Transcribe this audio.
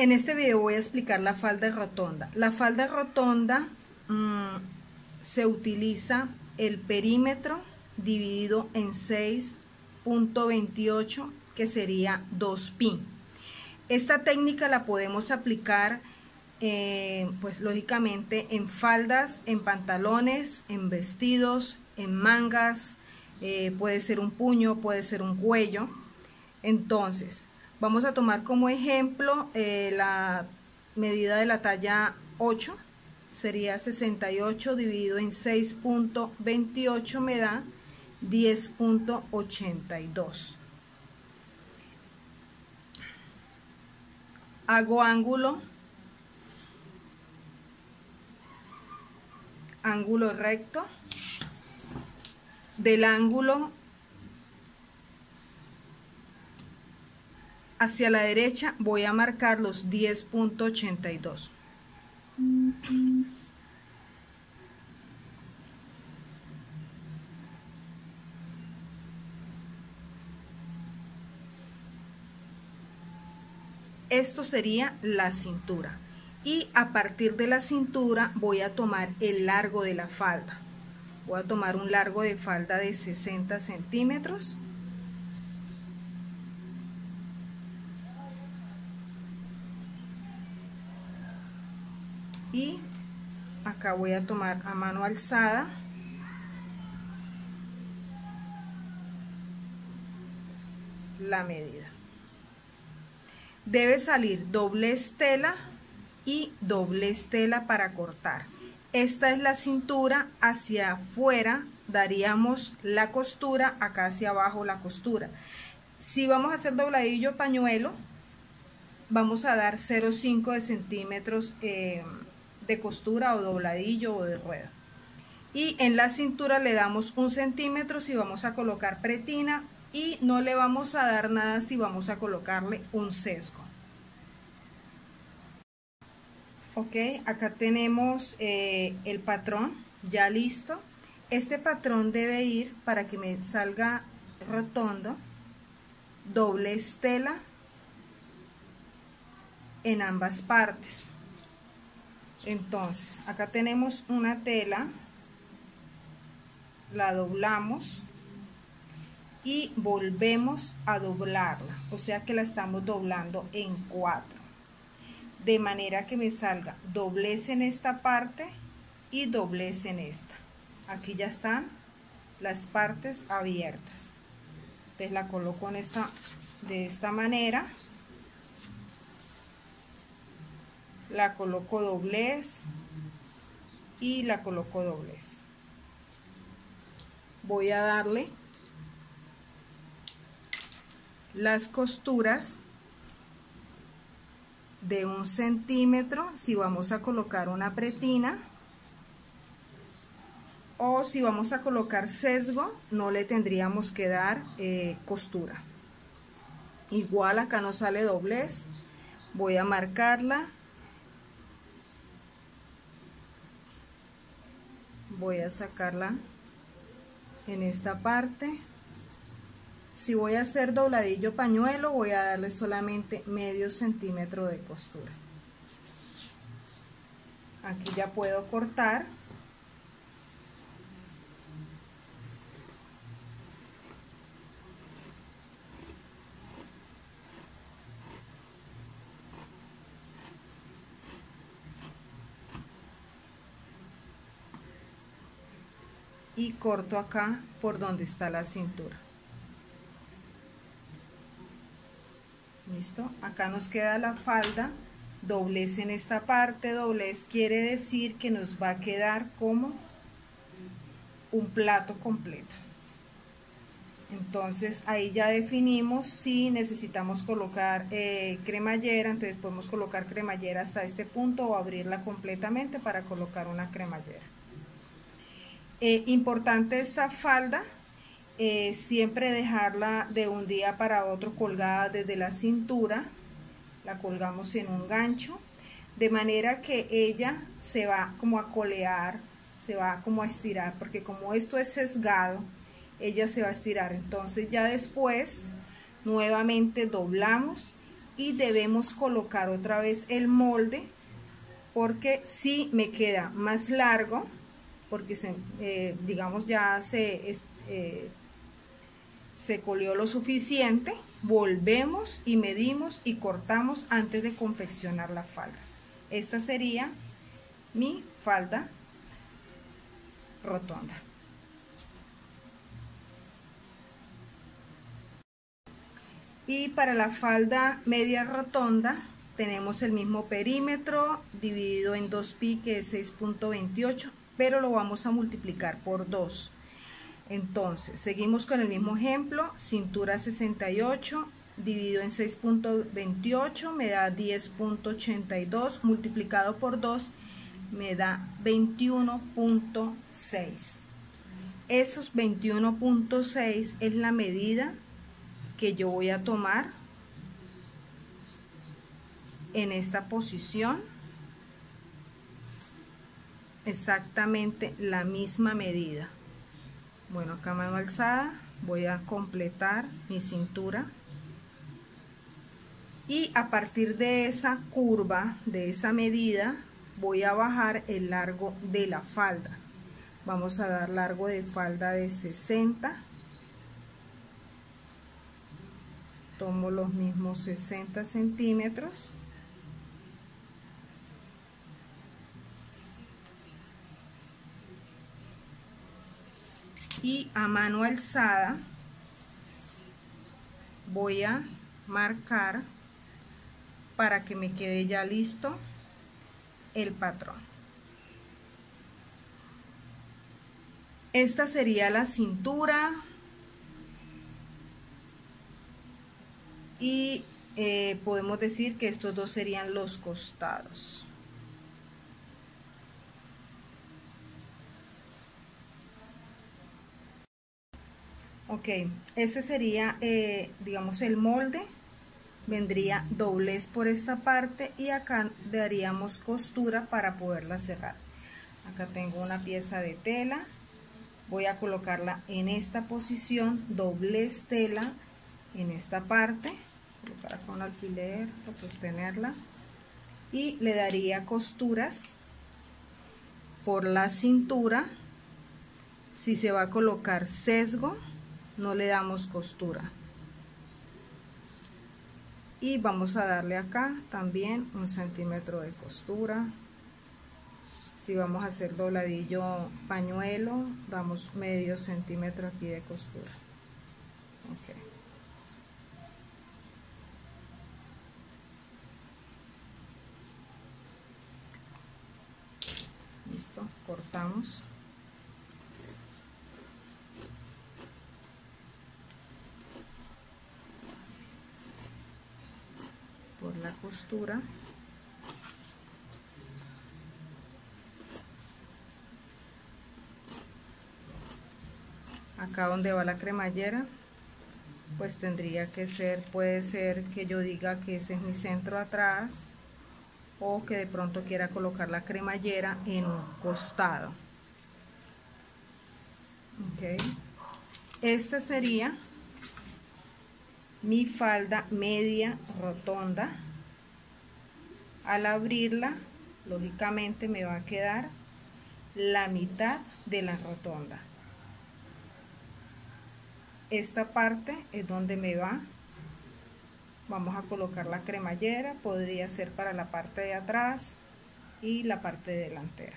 En este video voy a explicar la falda rotonda. La falda rotonda mmm, se utiliza el perímetro dividido en 6.28 que sería 2 pi. Esta técnica la podemos aplicar eh, pues lógicamente en faldas, en pantalones, en vestidos, en mangas, eh, puede ser un puño, puede ser un cuello. Entonces, vamos a tomar como ejemplo eh, la medida de la talla 8, sería 68 dividido en 6.28 me da 10.82. Hago ángulo ángulo recto del ángulo hacia la derecha voy a marcar los 10.82 esto sería la cintura. Y a partir de la cintura voy a tomar el largo de la falda. Voy a tomar un largo de falda de 60 centímetros acá voy a tomar a mano alzada. La medida. Debe salir doble estela y doble estela para cortar. Esta es la cintura. Hacia afuera daríamos la costura acá hacia abajo la costura. Si vamos a hacer dobladillo pañuelo vamos a dar 0,5 de centímetros eh, de costura o dobladillo o de rueda y en la cintura le damos un centímetro si vamos a colocar pretina y no le vamos a dar nada si vamos a colocarle un sesgo. Ok, acá tenemos eh, el patrón ya listo. Este patrón debe ir para que me salga rotondo, doble estela en ambas partes. Entonces, acá tenemos una tela, la doblamos y volvemos a doblarla o sea que la estamos doblando en cuatro. De manera que me salga doblez en esta parte y doblez en esta. Aquí ya están las partes abiertas. Entonces la coloco en esta de esta manera la coloco doblez y la coloco doblez. Voy a darle las costuras de un centímetro si vamos a colocar una pretina o si vamos a colocar sesgo no le tendríamos que dar eh, costura. Igual acá no sale doblez voy a marcarla voy a sacarla en esta parte si voy a hacer dobladillo pañuelo, voy a darle solamente medio centímetro de costura. Aquí ya puedo cortar. Y corto acá por donde está la cintura. listo acá nos queda la falda doblez en esta parte doblez quiere decir que nos va a quedar como un plato completo entonces ahí ya definimos si necesitamos colocar eh, cremallera entonces podemos colocar cremallera hasta este punto o abrirla completamente para colocar una cremallera eh, importante esta falda eh, siempre dejarla de un día para otro colgada desde la cintura, la colgamos en un gancho, de manera que ella se va como a colear, se va como a estirar, porque como esto es sesgado, ella se va a estirar. Entonces ya después nuevamente doblamos y debemos colocar otra vez el molde porque si me queda más largo porque se, eh, digamos ya se, eh, se colió lo suficiente volvemos y medimos y cortamos antes de confeccionar la falda. Esta sería mi falda rotonda. Y para la falda media rotonda tenemos el mismo perímetro dividido en dos piques 6.28 pero lo vamos a multiplicar por 2 entonces seguimos con el mismo ejemplo cintura 68 dividido en 6.28 me da 10.82 multiplicado por 2 me da 21.6 esos 21.6 es la medida que yo voy a tomar en esta posición exactamente la misma medida. Bueno acá mano alzada voy a completar mi cintura. Y a partir de esa curva de esa medida voy a bajar el largo de la falda. Vamos a dar largo de falda de 60 tomo los mismos 60 centímetros y a mano alzada voy a marcar para que me quede ya listo el patrón esta sería la cintura y eh, podemos decir que estos dos serían los costados. Ok, este sería, eh, digamos, el molde. Vendría doblez por esta parte y acá daríamos costura para poderla cerrar. Acá tengo una pieza de tela. Voy a colocarla en esta posición, doblez tela en esta parte para con un alfiler para sostenerla y le daría costuras por la cintura si se va a colocar sesgo no le damos costura. Y vamos a darle acá también un centímetro de costura. Si vamos a hacer dobladillo pañuelo damos medio centímetro aquí de costura. Okay. cortamos por la costura. Acá donde va la cremallera pues tendría que ser puede ser que yo diga que ese es mi centro atrás o que de pronto quiera colocar la cremallera en un costado. Ok. Esta sería mi falda media rotonda. Al abrirla lógicamente me va a quedar la mitad de la rotonda. Esta parte es donde me va. Vamos a colocar la cremallera podría ser para la parte de atrás y la parte delantera